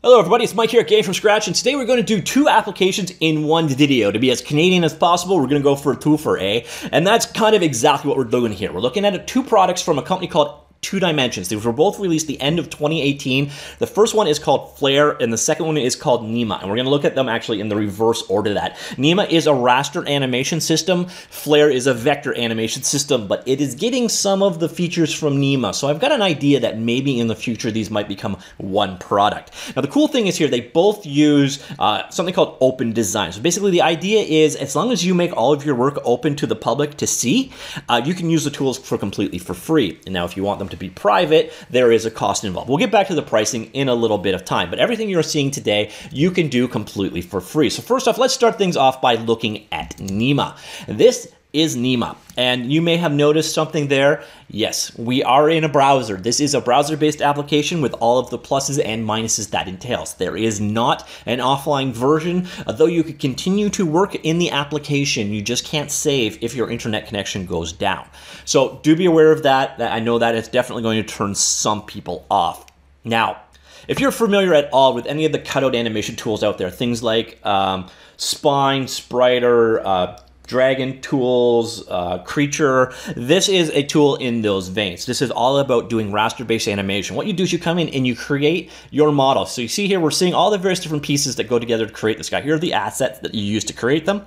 Hello everybody, it's Mike here at Game From Scratch, and today we're going to do two applications in one video. To be as Canadian as possible, we're going to go for a two for A, and that's kind of exactly what we're doing here. We're looking at two products from a company called 2Dimensions. These were both released the end of 2018. The first one is called Flare, and the second one is called Nima. And we're going to look at them actually in the reverse order that. Nima is a raster animation system. Flare is a vector animation system, but it is getting some of the features from Nima. So I've got an idea that maybe in the future these might become one product. Now the cool thing is here, they both use uh, something called open design. So basically the idea is as long as you make all of your work open to the public to see, uh, you can use the tools for completely for free. And now if you want them to be private, there is a cost involved. We'll get back to the pricing in a little bit of time, but everything you're seeing today, you can do completely for free. So first off, let's start things off by looking at Nima. This is Nima. And you may have noticed something there. Yes, we are in a browser. This is a browser-based application with all of the pluses and minuses that entails. There is not an offline version, though you could continue to work in the application. You just can't save if your internet connection goes down. So do be aware of that. I know that it's definitely going to turn some people off. Now, if you're familiar at all with any of the cutout animation tools out there, things like um, Spine, Spriter, uh, Dragonbones, uh, Creature. This is a tool in those veins. This is all about doing raster-based animation. What you do is you come in and you create your model. So you see here, we're seeing all the various different pieces that go together to create this guy. Here are the assets that you use to create them.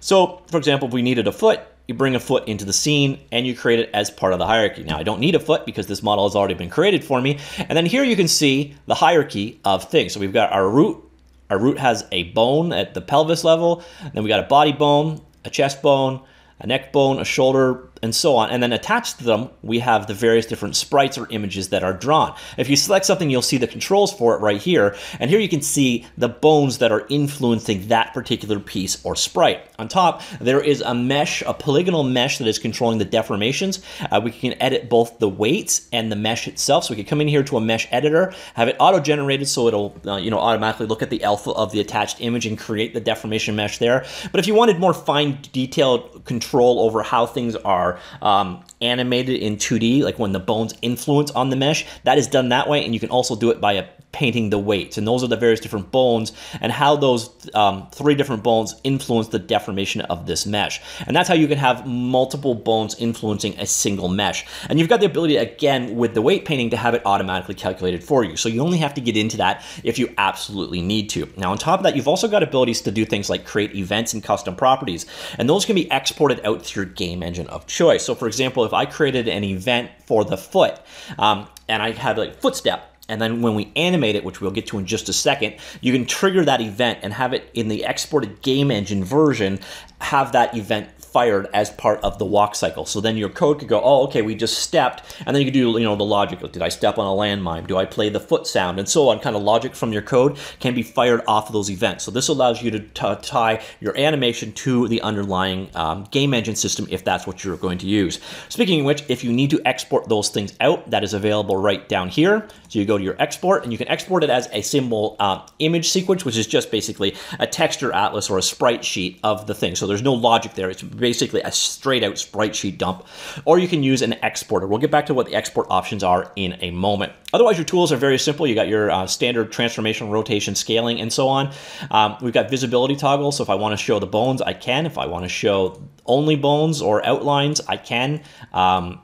So, for example, if we needed a foot, you bring a foot into the scene and you create it as part of the hierarchy. Now, I don't need a foot because this model has already been created for me. And then here you can see the hierarchy of things. So we've got our root. Our root has a bone at the pelvis level. Then we got a body bone, a chest bone, a neck bone, a shoulder, and so on. And then attached to them, we have the various different sprites or images that are drawn. If you select something, you'll see the controls for it right here. And here you can see the bones that are influencing that particular piece or sprite. On top, there is a mesh, a polygonal mesh that is controlling the deformations. Uh, we can edit both the weights and the mesh itself. So we can come in here to a mesh editor, have it auto-generated so it'll uh, you know automatically look at the alpha of the attached image and create the deformation mesh there. But if you wanted more fine detailed control over how things are um, animated in 2D, like when the bones influence on the mesh, that is done that way. And you can also do it by a painting the weights. And those are the various different bones and how those um, three different bones influence the deformation of this mesh. And that's how you can have multiple bones influencing a single mesh. And you've got the ability, again, with the weight painting to have it automatically calculated for you. So you only have to get into that if you absolutely need to. Now, on top of that, you've also got abilities to do things like create events and custom properties. And those can be exported out through your game engine of choice. So for example, if I created an event for the foot um, and I had like footstep, and then when we animate it, which we'll get to in just a second, you can trigger that event and have it in the exported game engine version, have that event fired as part of the walk cycle. So then your code could go, oh, okay, we just stepped, and then you could do, you know, the logic. Did I step on a landmine? Do I play the foot sound? And so on. Kind of logic from your code can be fired off of those events. So this allows you to tie your animation to the underlying um, game engine system if that's what you're going to use. Speaking of which, if you need to export those things out, that is available right down here. So you go to your export, and you can export it as a symbol uh, image sequence, which is just basically a texture atlas or a sprite sheet of the thing. So there's no logic there. It's basically a straight out sprite sheet dump, or you can use an exporter. We'll get back to what the export options are in a moment. Otherwise, your tools are very simple. You got your uh, standard transformation, rotation, scaling, and so on. Um, we've got visibility toggle, so if I want to show the bones, I can. If I want to show only bones or outlines, I can. Um,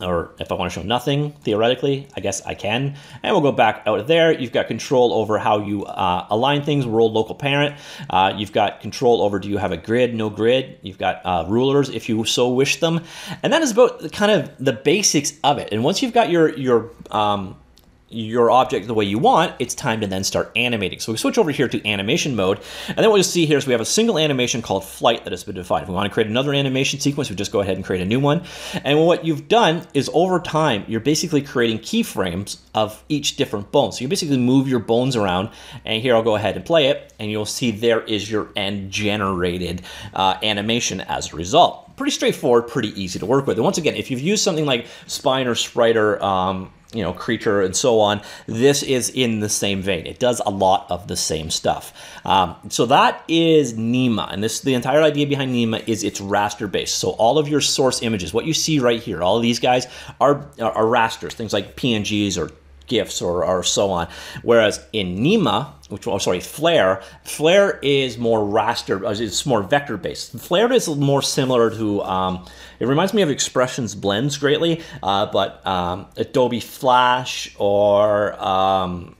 or if I want to show nothing, theoretically, I guess I can. And we'll go back out of there. You've got control over how you uh, align things, world local parent. Uh, you've got control over do you have a grid, no grid. You've got uh, rulers if you so wish them. And that is about kind of the basics of it. And once you've got your, your um, your object the way you want, it's time to then start animating. So we switch over here to animation mode, and then what you'll see here is we have a single animation called flight that has been defined. If we want to create another animation sequence, we just go ahead and create a new one. And what you've done is over time, you're basically creating keyframes of each different bone. So you basically move your bones around, and here I'll go ahead and play it, and you'll see there is your end generated uh, animation as a result pretty straightforward, pretty easy to work with. And once again, if you've used something like Spine or Spriter, um, you know, creature and so on. This is in the same vein. It does a lot of the same stuff. Um, so that is Nima, and this the entire idea behind Nima is it's raster based. So all of your source images, what you see right here, all of these guys are are, are rasters, things like PNGs or GIFs or, or so on. Whereas in Nima, which oh, sorry, Flare, Flare is more raster, uh, it's more vector based. Flare is more similar to, um, it reminds me of Expressions Blends greatly, uh, but um, Adobe Flash or um,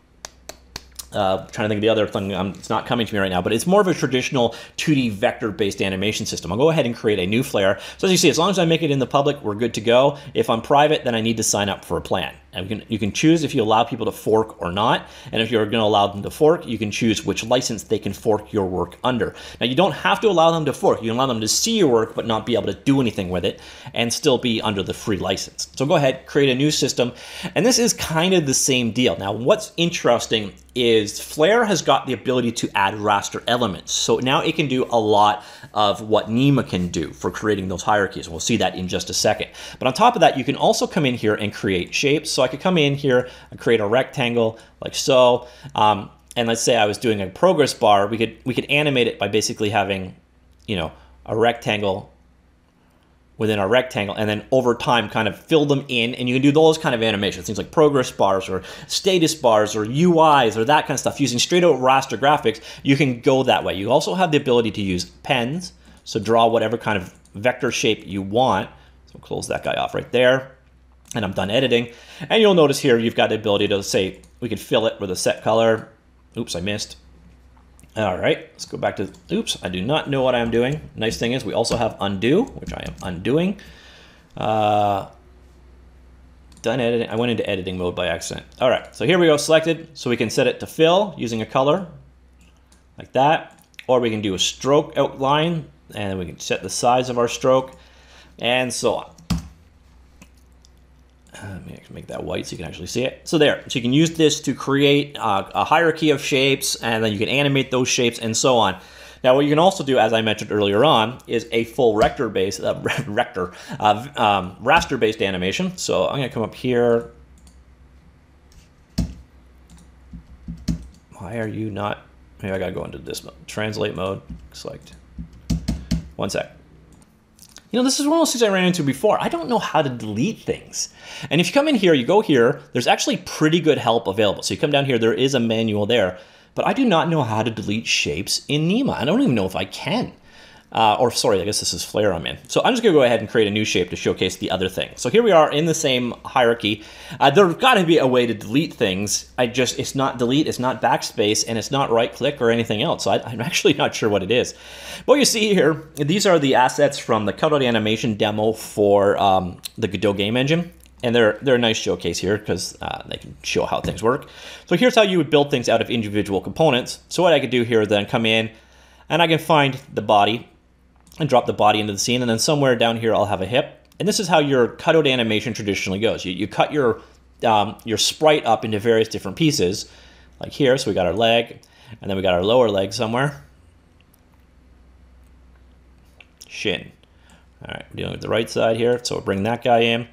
uh, trying to think of the other thing, um, it's not coming to me right now, but it's more of a traditional 2D vector-based animation system. I'll go ahead and create a new flare. So as you see, as long as I make it in the public, we're good to go. If I'm private, then I need to sign up for a plan. And you can, you can choose if you allow people to fork or not. And if you're going to allow them to fork, you can choose which license they can fork your work under. Now, you don't have to allow them to fork. You can allow them to see your work, but not be able to do anything with it and still be under the free license. So go ahead, create a new system. And this is kind of the same deal. Now, what's interesting is Flare has got the ability to add raster elements. So now it can do a lot of what Nima can do for creating those hierarchies. We'll see that in just a second. But on top of that, you can also come in here and create shapes. So I could come in here and create a rectangle like so. Um, and let's say I was doing a progress bar, we could we could animate it by basically having, you know, a rectangle within our rectangle and then over time kind of fill them in. And you can do those kind of animations things like progress bars or status bars or uis or that kind of stuff using straight out raster graphics. You can go that way. You also have the ability to use pens. So draw whatever kind of vector shape you want. So close that guy off right there and i'm done editing and you'll notice here you've got the ability to say we can fill it with a set color oops i missed all right, let's go back to, oops, I do not know what I'm doing. Nice thing is we also have undo, which I am undoing. Uh, done editing, I went into editing mode by accident. All right, so here we go, selected. So we can set it to fill using a color like that, or we can do a stroke outline and we can set the size of our stroke and so on. Uh, make that white so you can actually see it. So there, so you can use this to create uh, a hierarchy of shapes and then you can animate those shapes and so on. Now what you can also do, as I mentioned earlier on, is a full rector based, uh, rector, uh, um, raster based animation. So I'm gonna come up here. Why are you not, maybe I gotta go into this mode, translate mode, select, one sec. You know, this is one of those things I ran into before. I don't know how to delete things. And if you come in here, you go here, there's actually pretty good help available. So you come down here, there is a manual there, but I do not know how to delete shapes in Nima. I don't even know if I can. Uh, or sorry, I guess this is Flare I'm in. So I'm just gonna go ahead and create a new shape to showcase the other thing. So here we are in the same hierarchy. Uh, there's gotta be a way to delete things. I just, it's not delete, it's not backspace, and it's not right click or anything else. So I, am actually not sure what it is. But you see here, these are the assets from the cutout animation demo for um, the Godot game engine. And they're, they're a nice showcase here because uh, they can show how things work. So here's how you would build things out of individual components. So what I could do here then come in and I can find the body and drop the body into the scene. And then somewhere down here, I'll have a hip. And this is how your cutout animation traditionally goes. You, you cut your, um, your sprite up into various different pieces, like here. So we got our leg, and then we got our lower leg somewhere. Shin. All right, we're dealing with the right side here. So we'll bring that guy in.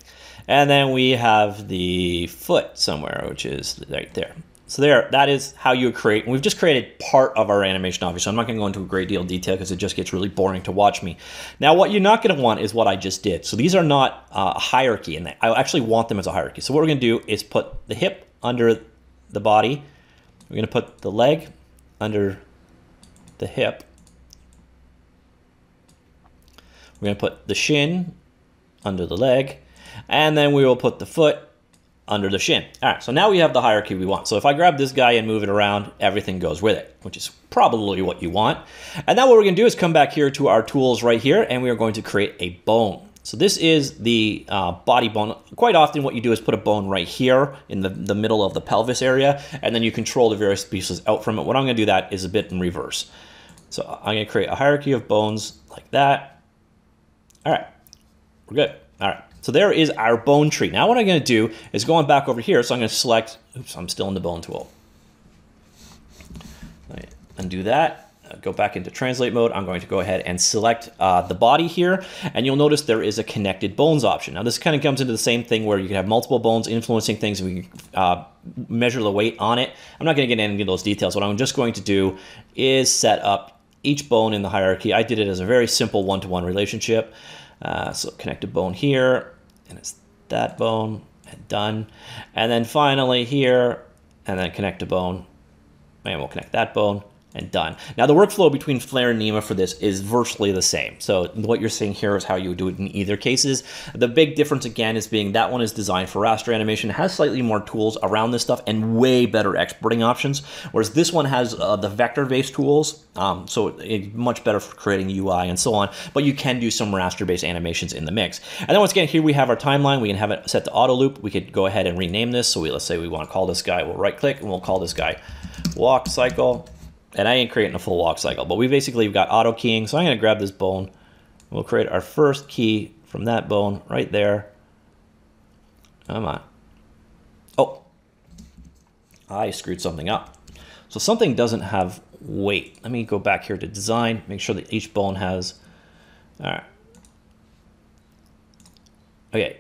And then we have the foot somewhere, which is right there. So there, that is how you create. And we've just created part of our animation, obviously. I'm not going to go into a great deal of detail because it just gets really boring to watch me. Now, what you're not going to want is what I just did. So these are not uh, a hierarchy, and I actually want them as a hierarchy. So what we're going to do is put the hip under the body. We're going to put the leg under the hip. We're going to put the shin under the leg. And then we will put the foot under the shin. All right, so now we have the hierarchy we want. So if I grab this guy and move it around, everything goes with it, which is probably what you want. And now what we're gonna do is come back here to our tools right here, and we are going to create a bone. So this is the uh, body bone. Quite often what you do is put a bone right here in the, the middle of the pelvis area, and then you control the various pieces out from it. What I'm gonna do that is a bit in reverse. So I'm gonna create a hierarchy of bones like that. All right, we're good. All right. So there is our bone tree. Now what I'm going to do is going back over here, so I'm going to select, oops, I'm still in the bone tool. Undo that, uh, go back into translate mode. I'm going to go ahead and select uh, the body here, and you'll notice there is a connected bones option. Now this kind of comes into the same thing where you can have multiple bones influencing things, we can uh, measure the weight on it. I'm not going to get into those details. What I'm just going to do is set up each bone in the hierarchy. I did it as a very simple one-to-one -one relationship. Uh, so connected bone here, and it's that bone, and done. And then finally here, and then connect a bone, and we'll connect that bone, and done. Now the workflow between Flare and Nima for this is virtually the same. So what you're seeing here is how you would do it in either cases. The big difference again is being that one is designed for raster animation, has slightly more tools around this stuff and way better exporting options, whereas this one has uh, the vector-based tools, um, so it's much better for creating UI and so on, but you can do some raster-based animations in the mix. And then once again, here we have our timeline. We can have it set to auto loop. We could go ahead and rename this. So we, let's say we want to call this guy, we'll right click and we'll call this guy walk cycle and I ain't creating a full walk cycle, but we basically got auto keying. So I'm going to grab this bone. We'll create our first key from that bone right there. Come on. Oh, I screwed something up. So something doesn't have weight. Let me go back here to design, make sure that each bone has, all right. Okay,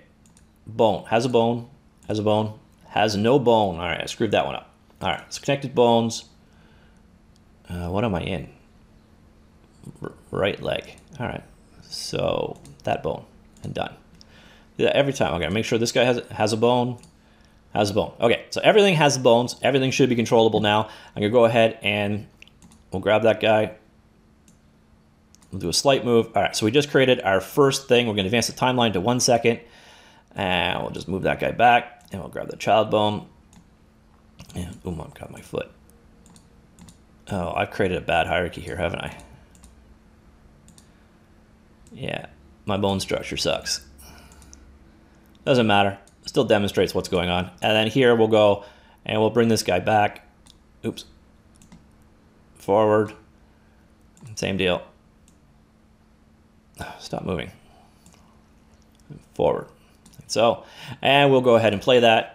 bone, has a bone, has a bone, has no bone. All right, I screwed that one up. All right, so connected bones, uh, what am I in? R right leg. All right. So that bone and done. Yeah, every time. Okay, make sure this guy has has a bone. Has a bone. Okay, so everything has bones. Everything should be controllable now. I'm gonna go ahead and we'll grab that guy. We'll do a slight move. All right, so we just created our first thing. We're gonna advance the timeline to one second. And we'll just move that guy back and we'll grab the child bone. And oh, I've got my foot. Oh, I've created a bad hierarchy here, haven't I? Yeah, my bone structure sucks. Doesn't matter. Still demonstrates what's going on. And then here we'll go and we'll bring this guy back. Oops. Forward. Same deal. Stop moving. Forward. So, and we'll go ahead and play that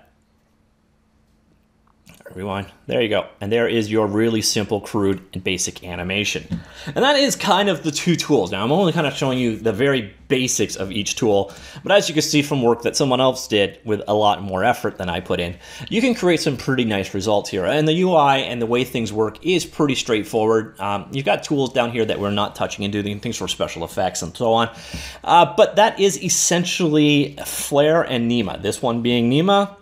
rewind. There you go. And there is your really simple, crude, and basic animation. And that is kind of the two tools. Now, I'm only kind of showing you the very basics of each tool, but as you can see from work that someone else did with a lot more effort than I put in, you can create some pretty nice results here. And the UI and the way things work is pretty straightforward. Um, you've got tools down here that we're not touching and doing things for special effects and so on. Uh, but that is essentially Flare and Nima. This one being Nima,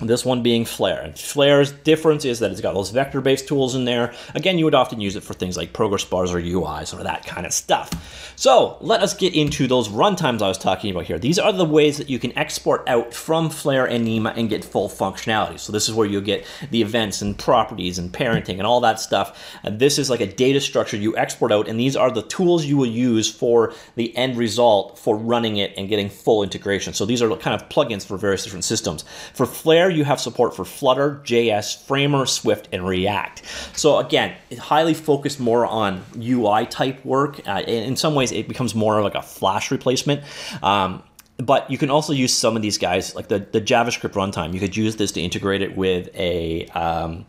this one being Flare. And Flare's difference is that it's got those vector-based tools in there. Again, you would often use it for things like progress bars or UIs or that kind of stuff. So let us get into those runtimes I was talking about here. These are the ways that you can export out from Flare and Nima and get full functionality. So this is where you'll get the events and properties and parenting and all that stuff. And this is like a data structure you export out, and these are the tools you will use for the end result for running it and getting full integration. So these are kind of plugins for various different systems. For Flare, there you have support for Flutter, JS, Framer, Swift, and React. So again, highly focused more on UI type work. Uh, in some ways, it becomes more like a Flash replacement. Um, but you can also use some of these guys, like the, the JavaScript runtime. You could use this to integrate it with a um,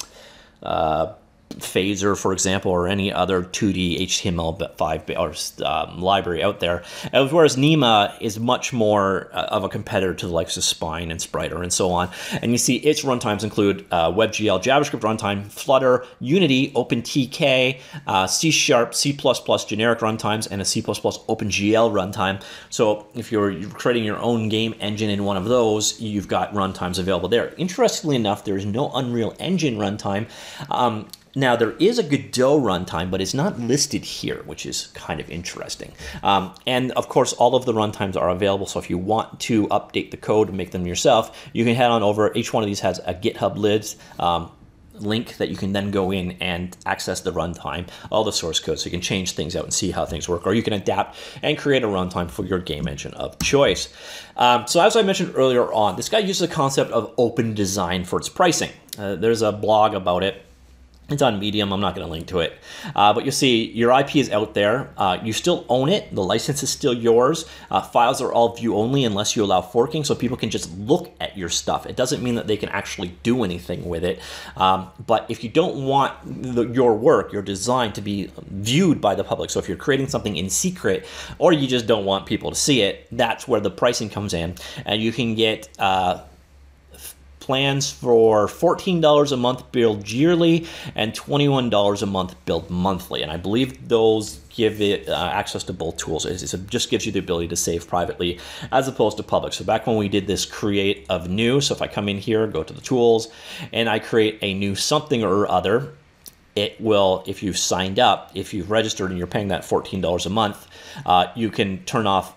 uh, Phaser, for example, or any other 2D HTML5 or um, library out there. Whereas Nima is much more uh, of a competitor to the likes of Spine and Spriter and so on. And you see its runtimes include uh, WebGL, JavaScript runtime, Flutter, Unity, OpenTK, uh, C Sharp, C++ generic runtimes, and a C++ OpenGL runtime. So if you're creating your own game engine in one of those, you've got runtimes available there. Interestingly enough, there is no Unreal Engine runtime. Um, now, there is a Godot runtime, but it's not listed here, which is kind of interesting. Um, and of course, all of the runtimes are available. So if you want to update the code and make them yourself, you can head on over. Each one of these has a GitHub lids. Um, link that you can then go in and access the runtime, all the source code, so you can change things out and see how things work, or you can adapt and create a runtime for your game engine of choice. Um, so as I mentioned earlier on, this guy uses the concept of open design for its pricing. Uh, there's a blog about it it's on Medium. I'm not going to link to it. Uh, but you'll see your IP is out there. Uh, you still own it. The license is still yours. Uh, files are all view only unless you allow forking, so people can just look at your stuff. It doesn't mean that they can actually do anything with it. Um, but if you don't want the, your work, your design to be viewed by the public, so if you're creating something in secret or you just don't want people to see it, that's where the pricing comes in. And you can get uh, plans for $14 a month billed yearly and $21 a month billed monthly. And I believe those give it uh, access to both tools. It just gives you the ability to save privately as opposed to public. So back when we did this create of new, so if I come in here, go to the tools, and I create a new something or other, it will, if you've signed up, if you've registered and you're paying that $14 a month, uh, you can turn off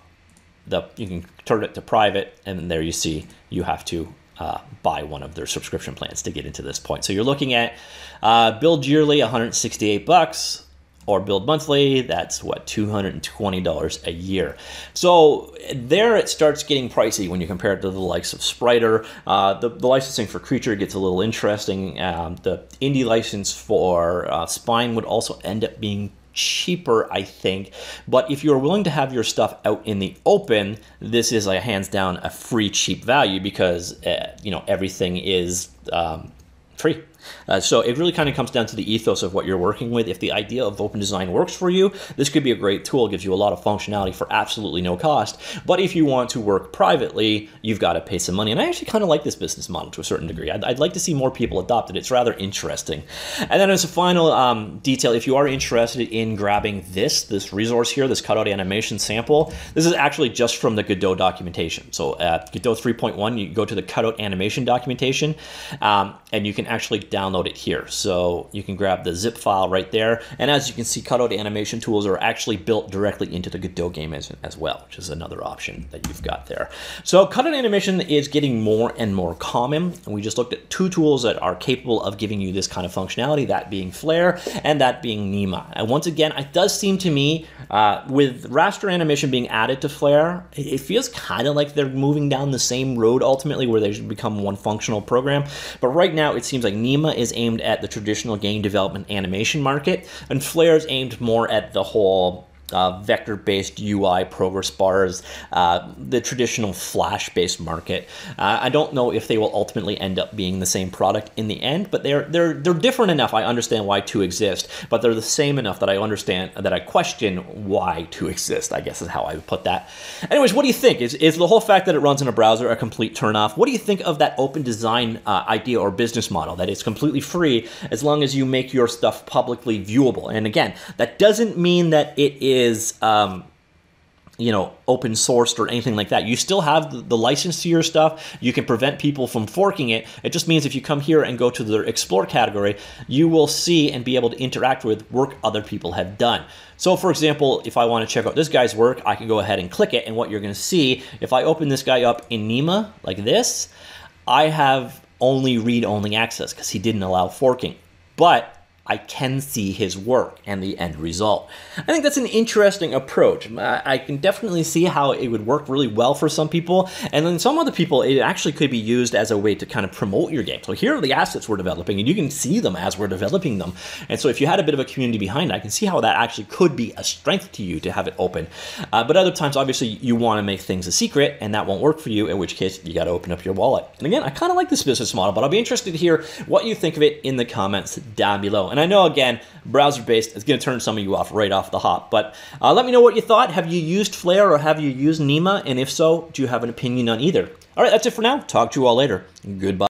the, you can turn it to private, and there you see you have to uh, buy one of their subscription plans to get into this point. So you're looking at uh, billed yearly, 168 bucks, or build monthly, that's what, $220 a year. So there it starts getting pricey when you compare it to the likes of Spriter. Uh, the, the, licensing for Creature gets a little interesting. Um, the indie license for uh, Spine would also end up being cheaper, I think. But if you're willing to have your stuff out in the open, this is a hands down a free cheap value because uh, you know everything is um, free. Uh, so it really kind of comes down to the ethos of what you're working with. If the idea of open design works for you, this could be a great tool. It gives you a lot of functionality for absolutely no cost. But if you want to work privately, you've got to pay some money. And I actually kind of like this business model to a certain degree. I'd, I'd like to see more people adopt it. It's rather interesting. And then as a final um, detail, if you are interested in grabbing this, this resource here, this cutout animation sample, this is actually just from the Godot documentation. So at Godot 3.1, you go to the cutout animation documentation, um, and you can actually download it here. So you can grab the zip file right there. And as you can see, cutout animation tools are actually built directly into the Godot game as, as well, which is another option that you've got there. So cutout animation is getting more and more common. And we just looked at two tools that are capable of giving you this kind of functionality, that being Flare and that being Nima. And once again, it does seem to me uh, with raster animation being added to Flare, it feels kind of like they're moving down the same road ultimately where they should become one functional program. But right now, it seems like Is aimed at the traditional game development animation market, and Flare is aimed more at the whole uh, vector-based UI progress bars, uh, the traditional Flash-based market. Uh, I don't know if they will ultimately end up being the same product in the end, but they're they're they're different enough. I understand why two exist, but they're the same enough that I understand that I question why two exist. I guess is how I would put that. Anyways, what do you think? Is is the whole fact that it runs in a browser a complete turnoff? What do you think of that open design uh, idea or business model that it's completely free as long as you make your stuff publicly viewable? And again, that doesn't mean that it is is um, you know open sourced or anything like that. You still have the license to your stuff. You can prevent people from forking it. It just means if you come here and go to the explore category you will see and be able to interact with work other people have done. So for example if i want to check out this guy's work i can go ahead and click it and what you're going to see if i open this guy up in Nima like this i have only read only access because he didn't allow forking. But I can see his work and the end result. I think that's an interesting approach. I can definitely see how it would work really well for some people, and then some other people, it actually could be used as a way to kind of promote your game. So here are the assets we're developing, and you can see them as we're developing them. And so if you had a bit of a community behind it, I can see how that actually could be a strength to you to have it open. Uh, but other times, obviously, you want to make things a secret, and that won't work for you, in which case you got to open up your wallet. And again, I kind of like this business model, but I'll be interested to hear what you think of it in the comments down below. And I know, again, browser-based is going to turn some of you off right off the hop. But uh, let me know what you thought. Have you used Flare or have you used Nima? And if so, do you have an opinion on either? All right, that's it for now. Talk to you all later. Goodbye.